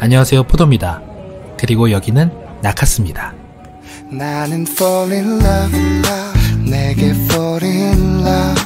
안녕하세요 포도입니다. 그리고 여기는 나카스입니다. 나는 fall in love, 내게 fall in love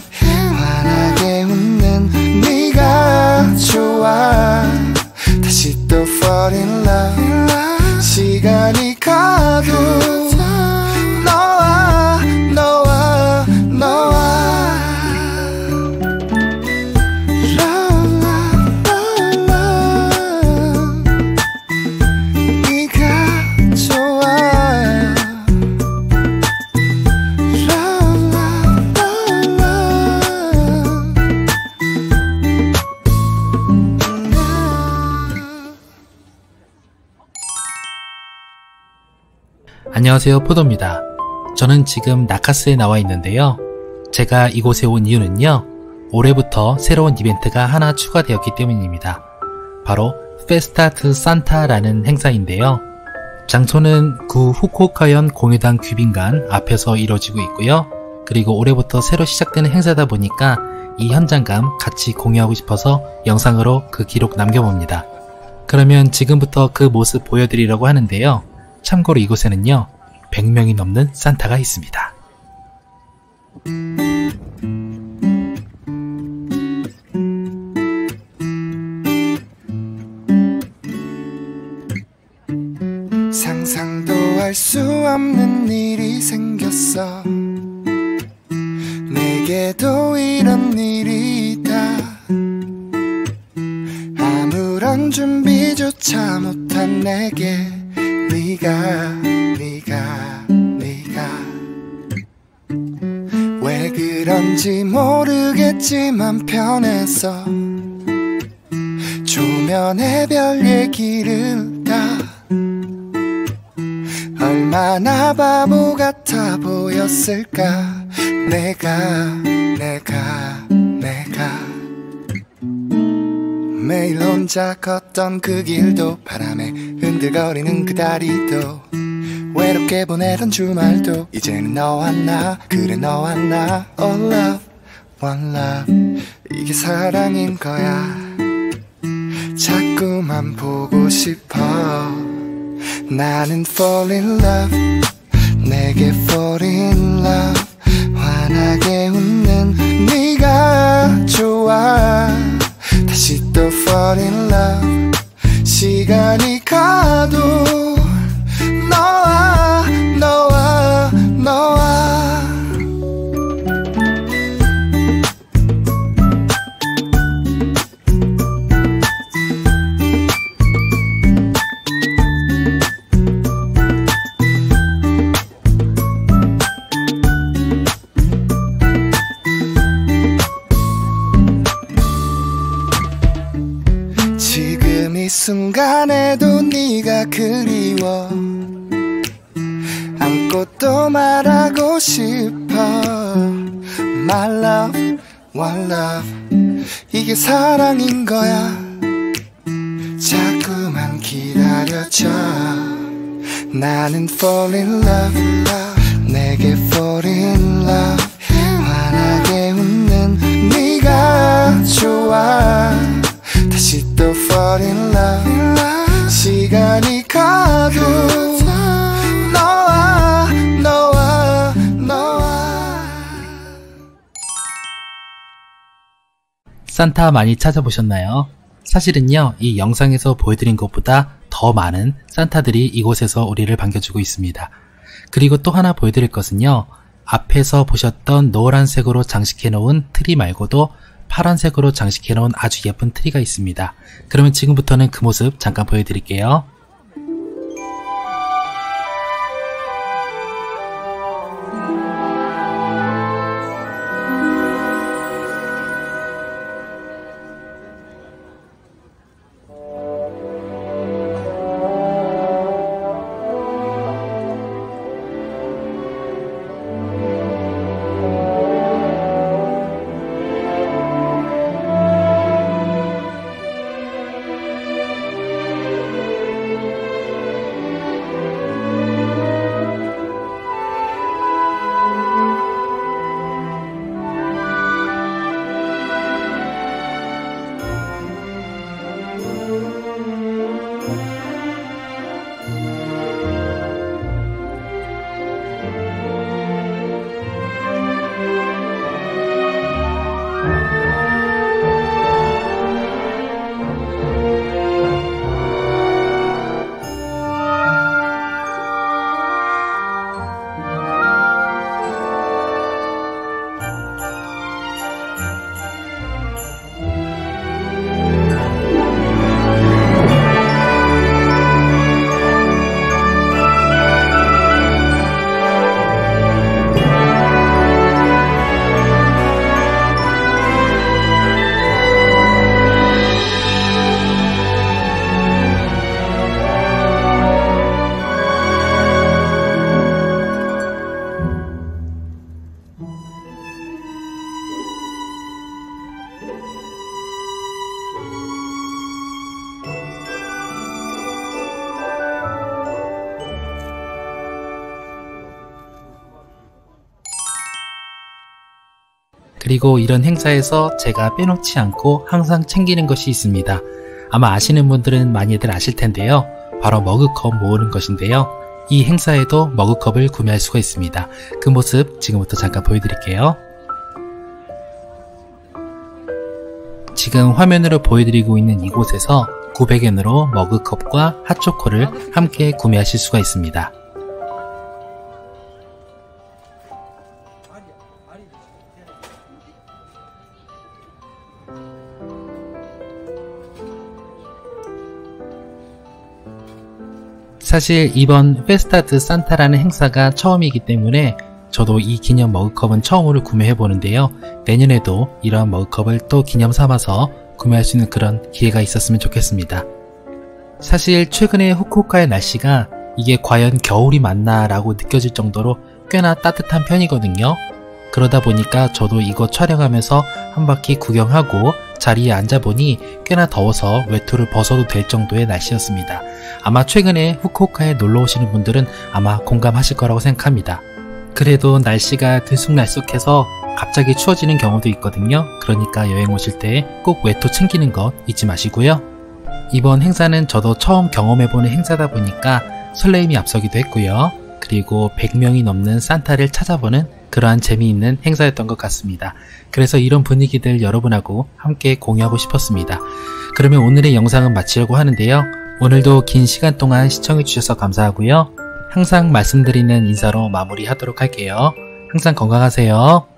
안녕하세요 포도입니다. 저는 지금 나카스에 나와 있는데요. 제가 이곳에 온 이유는요. 올해부터 새로운 이벤트가 하나 추가되었기 때문입니다. 바로 페스타트 산타라는 행사인데요. 장소는 구 후쿠오카현 공유당 귀빈관 앞에서 이루어지고 있고요. 그리고 올해부터 새로 시작되는 행사다 보니까 이 현장감 같이 공유하고 싶어서 영상으로 그 기록 남겨봅니다. 그러면 지금부터 그 모습 보여드리려고 하는데요. 참고로 이곳에는요, 100명이 넘는 산타가 있습니다. 상상도 할 수 없는 일이 생겼어. 내게도 이런 일이 있다. 아무런 준비조차 못한 내게 네가 네가 네가. 왜 그런지 모르겠지만 편해서 조면에 별 얘기를 다. 얼마나 바보 같아 보였을까. 내가 내가 내가. 매일 혼자 걷던 그 길도 바람에 흔들거리는 그 다리도 외롭게 보내던 주말도 이제는 너와 나 그래 너와 나 All love one love. 이게 사랑인 거야. 자꾸만 보고 싶어. 나는 fall in love. 내게 fall in love. 환하게 웃는 네가 좋아 순간에도 네가 그리워 안고 또 말하고 싶어 My love, one love 이게 사랑인 거야 자꾸만 기다려줘 나는 fall in love, love 내게 fall in love 산타 많이 찾아보셨나요? 사실은요, 이 영상에서 보여드린 것보다 더 많은 산타들이 이곳에서 우리를 반겨주고 있습니다. 그리고 또 하나 보여드릴 것은요, 앞에서 보셨던 노란색으로 장식해 놓은 트리 말고도 파란색으로 장식해 놓은 아주 예쁜 트리가 있습니다. 그러면 지금부터는 그 모습 잠깐 보여드릴게요. 그리고 이런 행사에서 제가 빼놓지 않고 항상 챙기는 것이 있습니다. 아마 아시는 분들은 많이들 아실 텐데요. 바로 머그컵 모으는 것인데요. 이 행사에도 머그컵을 구매할 수가 있습니다. 그 모습 지금부터 잠깐 보여드릴게요. 지금 화면으로 보여드리고 있는 이곳에서 900엔으로 머그컵과 핫초코를 함께 구매하실 수가 있습니다. 사실 이번 페스타드 산타라는 행사가 처음이기 때문에 저도 이 기념 머그컵은 처음으로 구매해 보는데요. 내년에도 이런 머그컵을 또 기념 삼아서 구매할 수 있는 그런 기회가 있었으면 좋겠습니다. 사실 최근에 후쿠오카의 날씨가 이게 과연 겨울이 맞나 라고 느껴질 정도로 꽤나 따뜻한 편이거든요. 그러다 보니까 저도 이거 촬영하면서 한 바퀴 구경하고 자리에 앉아보니 꽤나 더워서 외투를 벗어도 될 정도의 날씨였습니다. 아마 최근에 후쿠오카에 놀러 오시는 분들은 아마 공감하실 거라고 생각합니다. 그래도 날씨가 들쑥날쑥해서 갑자기 추워지는 경우도 있거든요. 그러니까 여행 오실 때 꼭 외투 챙기는 것 잊지 마시고요. 이번 행사는 저도 처음 경험해보는 행사다 보니까 설레임이 앞서기도 했고요. 그리고 100명이 넘는 산타를 찾아보는 그러한 재미있는 행사였던 것 같습니다. 그래서 이런 분위기들 여러분하고 함께 공유하고 싶었습니다. 그러면 오늘의 영상은 마치려고 하는데요. 오늘도 긴 시간 동안 시청해주셔서 감사하고요. 항상 말씀드리는 인사로 마무리하도록 할게요. 항상 건강하세요.